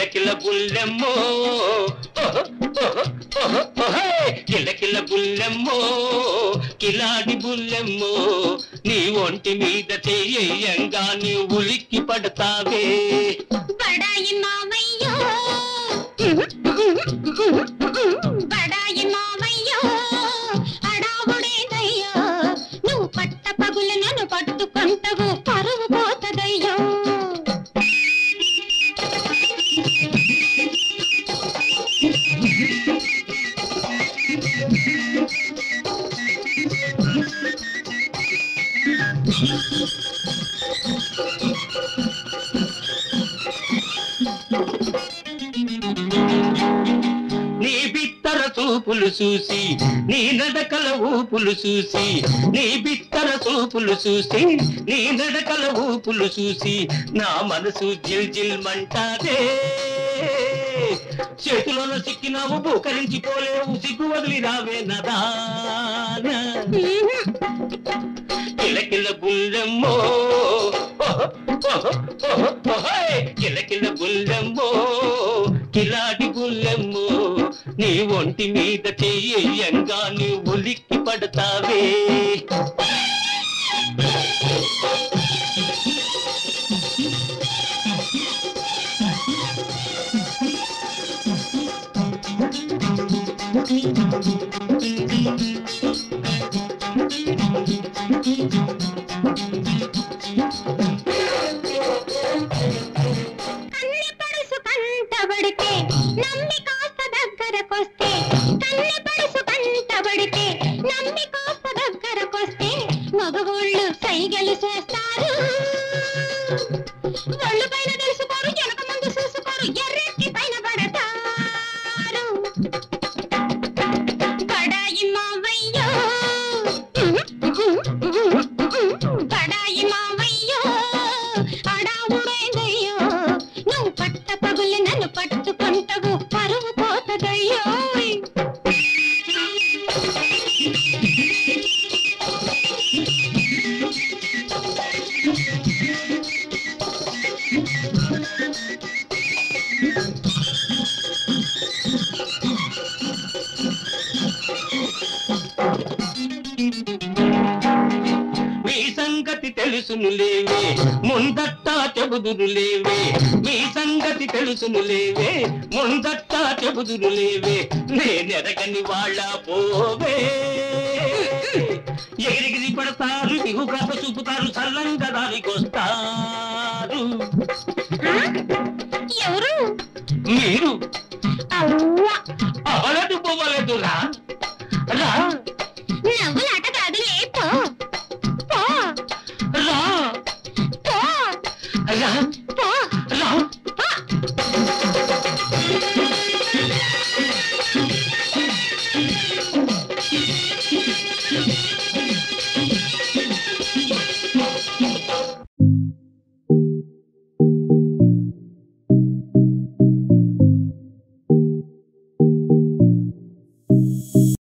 కిలకిల బుల్లెమ్మో కిలకిల బుల్లెమ్మో కిలాడి బుల్లెమ్మో నీ ఒంటి మీద చెయ్యంగా నీ ఉలిక్కి పడతావే. పడాయి బిత్తర చూపులు చూసి నీ నడకల ఊపులు చూసి నీ బిత్తర చూపులు చూసి నీ నడకల ఊపులు చూసి నా మనసు జిల్ జిల్ మంటాదే చేతిలోన సిక్కినావు బుకరించిపోలేవు సిగ్గు వదిలి రావే నదాన కిలకిల బుల్లెమ్మో కిలకిల బుల్లెమ్మో ఒంటి మీద చెయ్యంగా నీ ఉలిక్కి పడతావే ఒళ్ళు పైన తెలుసుకోరు వెనక ముందు చూసుకోరు. ఎర్రెక్కి తెలుసునులేవే తెలుసును లేవే ముందట్టా చెబుదురులేవే మీ సంగతి తెలుసును లేవే ముందట్టా చెబుదురులేవే నేనెరగని వాళ్ళ పోవే. ఎగిరిగిరి పడతారు దిగు కాప చూపుతారు చల్లని గదానికొస్తారు ఎవరు? మీరు? అవలదు పోవలేదు రా. నవ్వులాట కాదు లేపో రా.